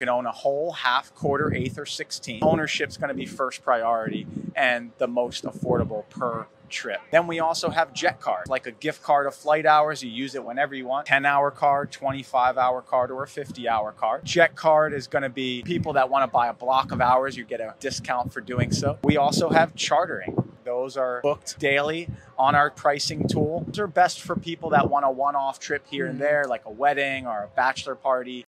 Can own a whole, half, quarter, eighth, or 16. Ownership's going to be first priority and the most affordable per trip. Then we also have jet cards, like a gift card of flight hours. You use it whenever you want. 10 hour card, 25 hour card, or a 50 hour card. Jet card is going to be people that want to buy a block of hours. You get a discount for doing so. We also have chartering. Those are booked daily on our pricing tool. Those are best for people that want a one off trip here and mm-hmm. there, like a wedding or a bachelor party.